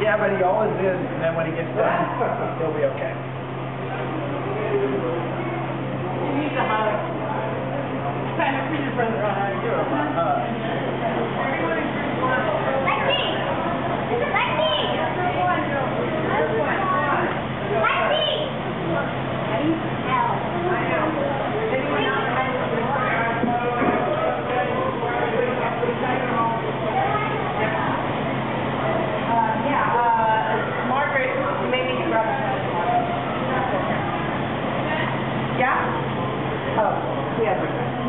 Yeah, but he always is, and then when he gets done, he'll be okay. He needs a hug. Kind of for your brother. You're a hug. Oh, yeah.